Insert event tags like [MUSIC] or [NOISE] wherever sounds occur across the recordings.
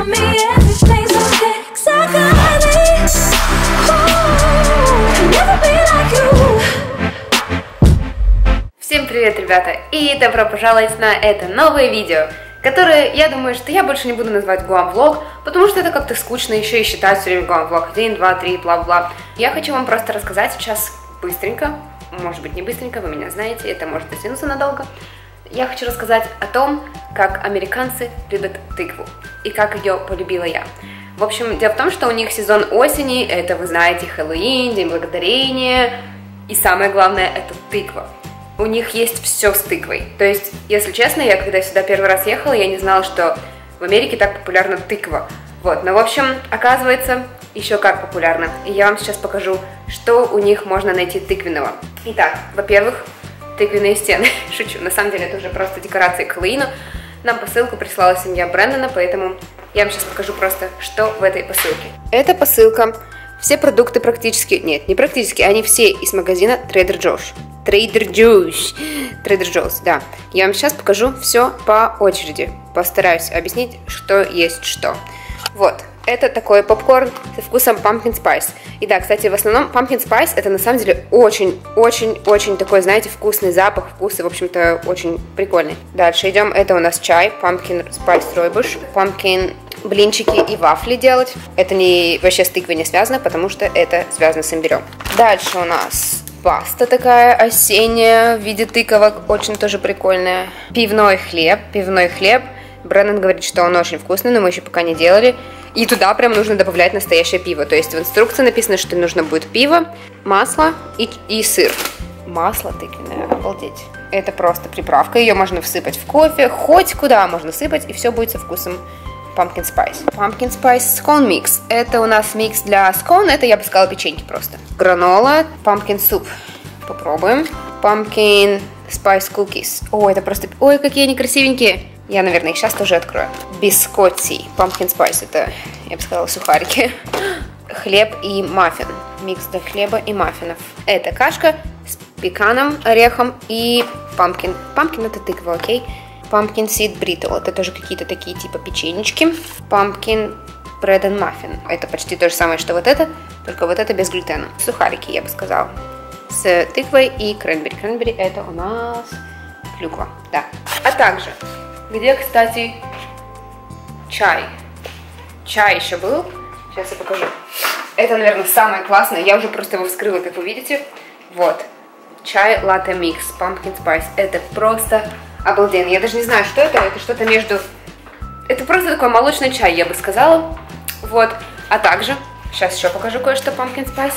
Всем привет, ребята, и добро пожаловать на это новое видео, которое, я думаю, что я больше не буду называть Гуам Влог, потому что это как-то скучно еще и считать все время Гуам Влог 1, 2, 3, бла-бла. Я хочу вам просто рассказать сейчас быстренько, может быть не быстренько, вы меня знаете, это может затянуться надолго. Я хочу рассказать о том, как американцы любят тыкву и как ее полюбила я. В общем, дело в том, что у них сезон осени, это, вы знаете, Хэллоуин, День Благодарения, и самое главное, это тыква у них есть все с тыквой. То есть, если честно, я когда сюда первый раз ехала, я не знала, что в Америке так популярна тыква. Вот, но в общем, оказывается, еще как популярно. И я вам сейчас покажу, что у них можно найти тыквенного. Итак, во-первых, тыквенные стены. [LAUGHS] Шучу, на самом деле это уже просто декорации к Хэллоуину. Нам посылку прислала семья Брэндона, поэтому я вам сейчас покажу просто, что в этой посылке. Это посылка. Все продукты практически, нет, не практически, они все из магазина Trader Joe's. Trader Joe's. Trader Joe's, да. Я вам сейчас покажу все по очереди. Постараюсь объяснить, что есть что. Вот, это такой попкорн со вкусом pumpkin spice. И да, кстати, в основном pumpkin spice это на самом деле очень-очень-очень такой, знаете, вкусный запах, вкус и, в общем-то, очень прикольный. Дальше идем, это у нас чай, pumpkin spice ройбуш, pumpkin блинчики и вафли делать. Это не вообще с тыквой не связано, потому что это связано с имбирем. Дальше у нас паста такая осенняя в виде тыковок, очень тоже прикольная. Пивной хлеб, пивной хлеб. Брэннон говорит, что он очень вкусный, но мы еще пока не делали. И туда прям нужно добавлять настоящее пиво. То есть в инструкции написано, что нужно будет пиво, масло и, и сыр. Масло тыквенное, обалдеть. Это просто приправка, ее можно всыпать в кофе, хоть куда можно сыпать, и все будет со вкусом pumpkin spice. Pumpkin spice scone mix. Это у нас микс для scone, это я бы сказала печеньки просто. Гранола, pumpkin soup. Попробуем. Pumpkin spice cookies. О, это просто... Ой, какие они красивенькие. Я, наверное, их сейчас тоже открою. Бискотти. Pumpkin spice. Это, я бы сказала, сухарики. [GASPS] Хлеб и маффин. Микс для хлеба и маффинов. Это кашка с пеканом, орехом и pumpkin. Pumpkin это тыква, окей? Pumpkin Seed Brittle. Это тоже какие-то такие типа печенечки. Pumpkin Bread and Muffin. Это почти то же самое, что вот это, только вот это без глютена. Сухарики, я бы сказала. С тыквой и кренбери. Кренбери это у нас клюква, да. А также, где, кстати, чай. Чай еще был. Сейчас я покажу. Это, наверное, самое классное. Я уже просто его вскрыла, как вы видите. Вот. Чай латте микс, pumpkin spice. Это просто обалденно. Я даже не знаю, что это. Это что-то между... Это просто такой молочный чай, я бы сказала. Вот. А также, сейчас еще покажу кое-что Pumpkin Spice.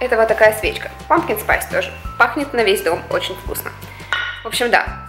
Это вот такая свечка. Pumpkin Spice тоже. Пахнет на весь дом. Очень вкусно. В общем, да.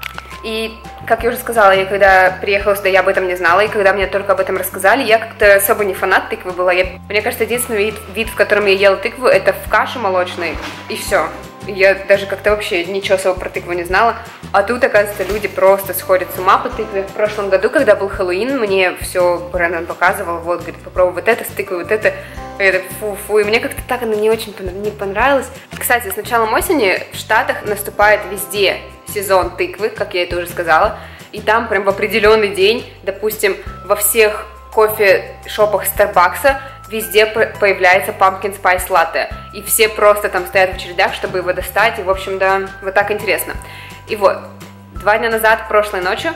И, как я уже сказала, я когда приехала сюда, я об этом не знала, и когда мне только об этом рассказали, я как-то особо не фанат тыквы была. Я, мне кажется, единственный вид, вид, в котором я ела тыкву, это в каше молочной, и все. Я даже как-то вообще ничего особо про тыкву не знала. А тут, оказывается, люди просто сходят с ума по тыкве. В прошлом году, когда был Хэллоуин, мне все Брэндон показывал, вот, говорит, попробуй вот это с тыквой, вот это. Так, фу-фу, и мне как-то так она не очень не понравилась. Кстати, с началом осени в Штатах наступает везде сезон тыквы, как я это уже сказала. И там прям в определенный день, допустим, во всех кофе-шопах Старбакса везде появляется pumpkin spice latte. И все просто там стоят в очередях, чтобы его достать. И, в общем, да, вот так интересно. И вот, два дня назад, прошлой ночью,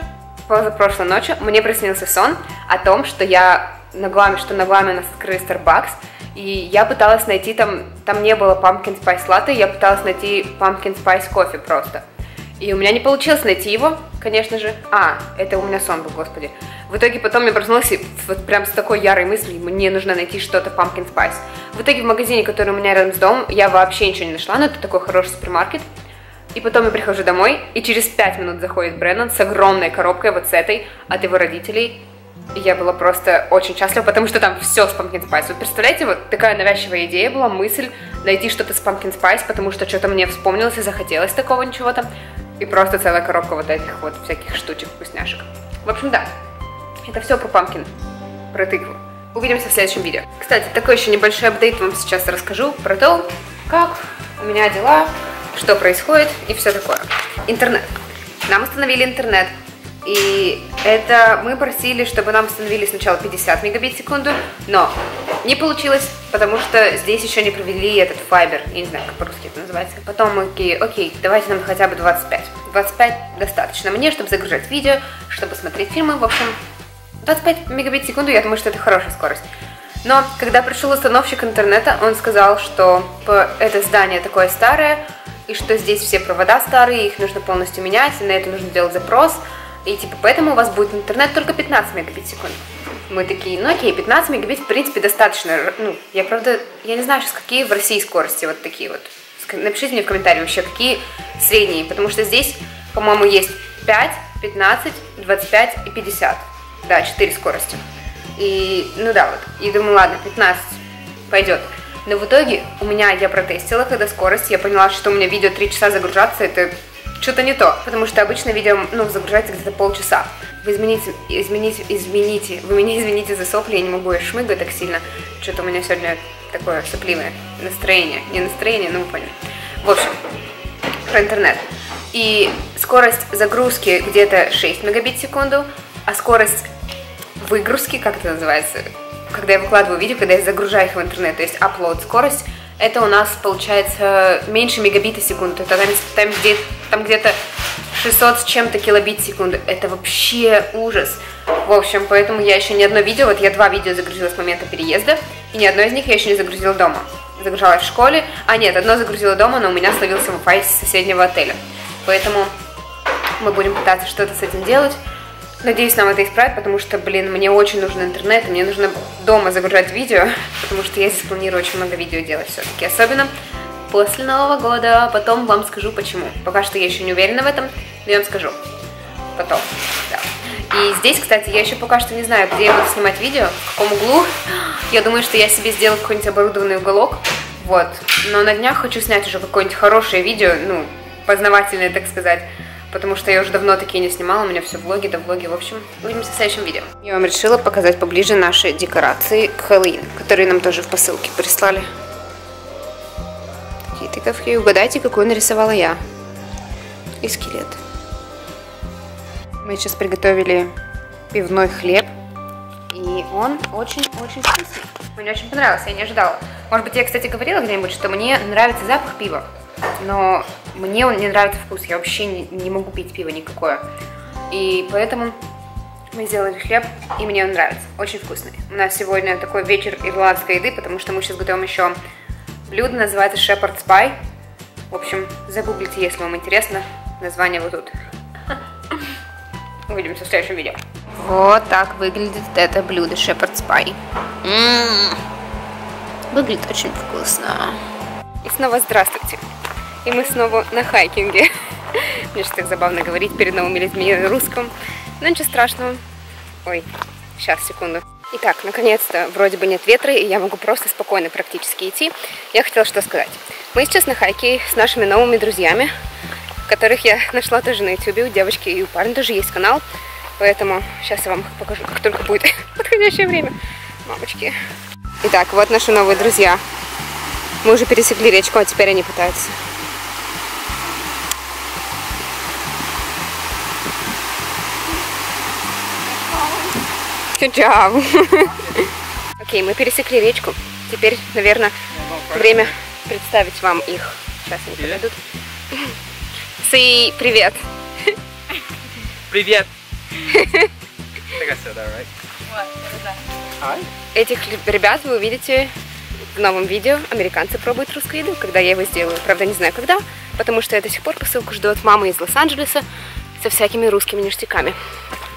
позапрошлой ночью, мне приснился сон о том, что я на гламе, что на гламе у нас открыли Starbucks, и я пыталась найти там, там не было pumpkin spice latte, я пыталась найти pumpkin spice кофе просто. И у меня не получилось найти его, конечно же. А, это у меня сон был, господи. В итоге потом я проснулась и вот прям с такой ярой мыслью, мне нужно найти что-то pumpkin spice. В итоге в магазине, который у меня рядом с домом, я вообще ничего не нашла, но это такой хороший супермаркет. И потом я прихожу домой, и через 5 минут заходит Бреннан с огромной коробкой вот с этой от его родителей. И я была просто очень счастлива, потому что там все с Pumpkin Spice. Вы представляете, вот такая навязчивая идея была, мысль найти что-то с Pumpkin Spice, потому что что-то мне вспомнилось и захотелось такого ничего-то. И просто целая коробка вот этих вот всяких штучек, вкусняшек. В общем, да, это все про Pumpkin, про тыкву. Увидимся в следующем видео. Кстати, такой еще небольшой апдейт вам сейчас расскажу про то, как у меня дела что происходит и все такое. Интернет. Нам установили интернет. И Это мы просили, чтобы нам установили сначала 50 мегабит в секунду, но не получилось, потому что здесь еще не провели этот Fiber. Я не знаю, как по-русски это называется. Потом мы такие, окей, давайте нам хотя бы 25. 25 достаточно мне, чтобы загружать видео, чтобы смотреть фильмы. В общем, 25 мегабит в секунду, я думаю, что это хорошая скорость. Но когда пришел установщик интернета, он сказал, что это здание такое старое, и что здесь все провода старые, их нужно полностью менять, и на это нужно делать запрос. И типа поэтому у вас будет интернет только 15 мегабит в секунду. Мы такие, ну окей, 15 мегабит в принципе достаточно. Ну, я правда, я не знаю сейчас, какие в России скорости вот такие вот. Напишите мне в комментарии вообще, какие средние, потому что здесь, по-моему, есть 5, 15, 25 и 50. Да, 4 скорости. И, ну да, вот. И думаю, ладно, 15 пойдет. Но в итоге у меня, я протестила, когда скорость, я поняла, что у меня видео 3 часа загружаться, это что-то не то. Потому что обычно видео, ну, загружается где-то полчаса. Вы измените, измените, измените, вы меня извините за сопли, я не могу, я шмыгаю так сильно. Что-то у меня сегодня такое сопливое настроение. Не настроение, ну вы поняли. В общем, про интернет. И скорость загрузки где-то 6 мегабит в секунду, а скорость выгрузки, как это называется, когда я выкладываю видео, когда я загружаю их в интернет, то есть upload скорость, это у нас получается меньше мегабита в секунду. Там, там, где, там где-то 600 с чем-то килобит в секунду. Это вообще ужас. В общем, поэтому я еще ни одно видео, вот я два видео загрузила с момента переезда, и ни одно из них я еще не загрузила дома. Загружала в школе, а нет, одно загрузила дома, но у меня словился Wi-Fi из соседнего отеля. Поэтому мы будем пытаться что-то с этим делать. Надеюсь, нам это исправят, потому что, блин, мне очень нужен интернет, мне нужно дома загружать видео, [LAUGHS] потому что я здесь планирую очень много видео делать все-таки, особенно после Нового года. Потом вам скажу почему. Пока что я еще не уверена в этом, но я вам скажу. Потом, да. И здесь, кстати, я еще пока что не знаю, где я буду снимать видео, в каком углу. [GASPS] Я думаю, что я себе сделаю какой-нибудь оборудованный уголок. Вот. Но на днях хочу снять уже какое-нибудь хорошее видео, ну, познавательное, так сказать. Потому что я уже давно такие не снимала, у меня все влоги, да влоги. В общем, увидимся в следующем видео. Я вам решила показать поближе наши декорации к Хэллоуин, которые нам тоже в посылке прислали. Такие тыковки. Угадайте, какую нарисовала я. И скелет. Мы сейчас приготовили пивной хлеб. И он очень-очень вкусный. Мне очень понравился, я не ожидала. Может быть, я, кстати, говорила где-нибудь, что мне нравится запах пива. Но мне он не нравится вкус. Я вообще не, не могу пить пиво никакое. И поэтому мы сделали хлеб, и мне он нравится. Очень вкусный. У нас сегодня такой вечер ирландской еды, потому что мы сейчас готовим еще блюдо, называется Shepherd's Pie. В общем, загуглите, если вам интересно. Название вот тут. Увидимся в следующем видео. Вот так выглядит это блюдо Shepherd's Pie. М-м-м. Выглядит очень вкусно. И снова здравствуйте. И мы снова на хайкинге. [LAUGHS] Мне же так забавно говорить перед новыми людьми на русском. Но ничего страшного. Ой, сейчас, секунду. Итак, наконец-то вроде бы нет ветра, и я могу просто спокойно практически идти. Я хотела что сказать. Мы сейчас на хайке с нашими новыми друзьями, которых я нашла тоже на ютубе. У девочки и у парня тоже есть канал. Поэтому сейчас я вам покажу, как только будет [LAUGHS] подходящее время. Мамочки. Итак, вот наши новые друзья. Мы уже пересекли речку, а теперь они пытаются. Good job. Окей, мы пересекли речку. Теперь, наверное, время представить вам их. Сейчас они подойдут. Say привет. Привет! Этих ребят вы увидите в новом видео. Американцы пробуют русскую еду, когда я его сделаю. Правда, не знаю когда, потому что я до сих пор посылку жду от мамы из Лос-Анджелеса со всякими русскими ништяками.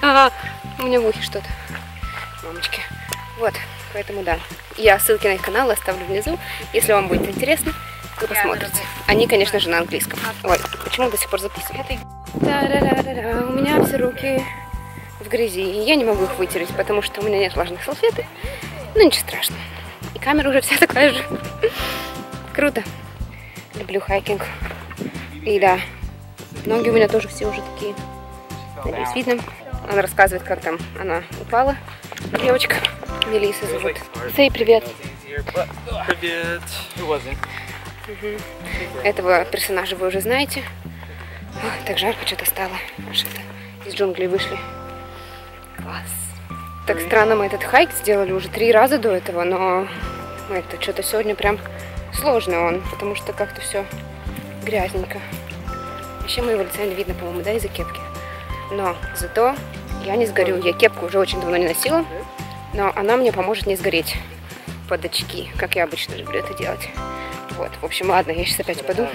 Ага, у меня в ухе что-то. Мамочки. Вот, поэтому да. Я ссылки на их канал оставлю внизу. Если вам будет интересно, вы посмотрите. Они, конечно же, на английском. Ой, почему до сих пор записываю? У меня все руки в грязи. И я не могу их вытереть, потому что у меня нет влажных салфеток. Ну, ничего страшного. И камера уже вся [LAUGHS] такая же. Круто. Люблю хайкинг. И да, ноги у меня тоже все уже такие. Надеюсь, видно. Она рассказывает, как там она упала. Девочка. Мелиса зовут. Сей, привет. Привет. Этого персонажа вы уже знаете. Ой, так жарко что-то стало. Это, из джунглей вышли. Так странно, мы этот хайк сделали уже три раза до этого, но это что-то сегодня прям сложно он, потому что как-то все грязненько. Вообще моего лица не видно, по-моему, да, из-за кепки. Но зато я не сгорю. Я кепку уже очень давно не носила, но она мне поможет не сгореть под очки, как я обычно люблю это делать. Вот, в общем, ладно, я сейчас опять упаду.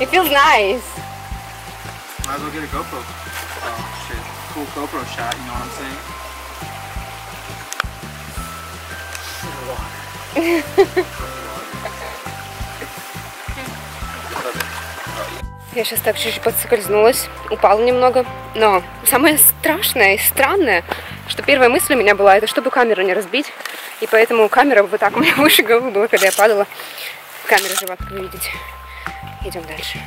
It feels nice. Might as well get a GoPro. Cool GoPro shot, you know what I'm saying? Я сейчас так чуть-чуть подскользнулась, упала немного. Но самое страшное и странное, что первая мысль у меня была, это чтобы камеру не разбить. И поэтому камера вот так у меня [LAUGHS] выше головы была, когда я падала. Камера жива, как вы видите. Идем дальше.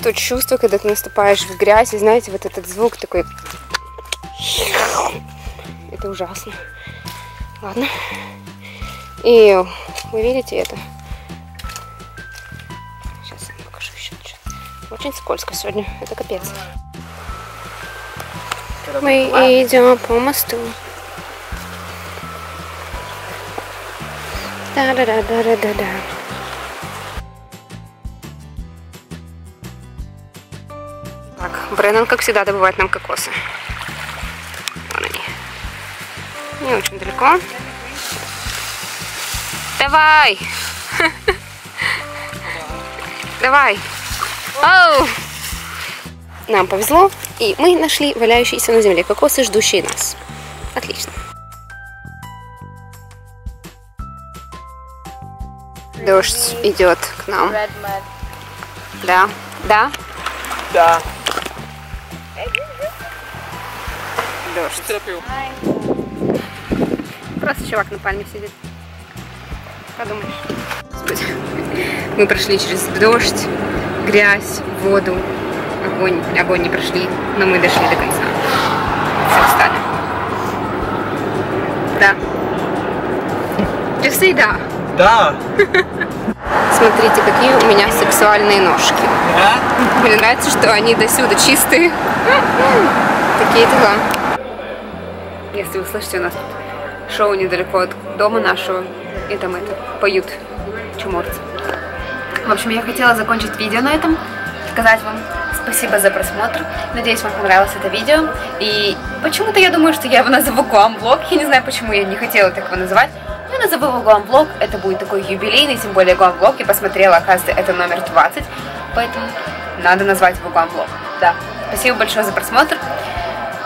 То чувство, когда ты наступаешь в грязь, и знаете, вот этот звук такой... Это ужасно. Ладно. И вы видите это? Сейчас я покажу еще чуть. Очень скользко сегодня. Это капец. Мы идем по мосту. Да-да-да-да-да-да. Так, Бреннан, как всегда, добывает нам кокосы. Не очень далеко. Давай! [LAUGHS] Давай! Оу! Нам повезло, и мы нашли валяющиеся на земле кокосы, ждущие нас. Отлично. Дождь идет к нам. Да, да, Да. дождь. Просто чувак на пальме сидит. Подумаешь. Господи. Мы прошли через дождь, грязь, воду, огонь. Огонь не прошли, но мы дошли до конца. Все встали. Да. Just say да. Да. Смотрите, какие у меня сексуальные ножки. Мне нравится, что они до сюда чистые. Такие дела. Если вы слышите, у нас тут шоу недалеко от дома нашего. И там это, поют чуморцы. В общем, я хотела закончить видео на этом. Сказать вам спасибо за просмотр. Надеюсь, вам понравилось это видео. И почему-то я думаю, что я его назову Гуам Влог. Я не знаю, почему я не хотела так его называть. Я назову его Гуам Влог. Это будет такой юбилейный, тем более Гуам Влог. Я посмотрела, оказывается, это номер 20. Поэтому надо назвать его Гуам Влог. Да. Спасибо большое за просмотр.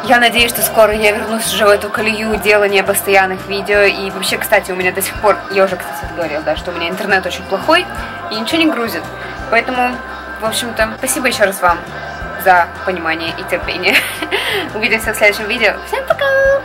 Я надеюсь, что скоро я вернусь уже в эту колею делания постоянных видео. И вообще, кстати, у меня до сих пор, я уже, кстати, говорила, да, что у меня интернет очень плохой и ничего не грузит. Поэтому, в общем-то, спасибо еще раз вам за понимание и терпение. [LAUGHS] Увидимся в следующем видео. Всем пока!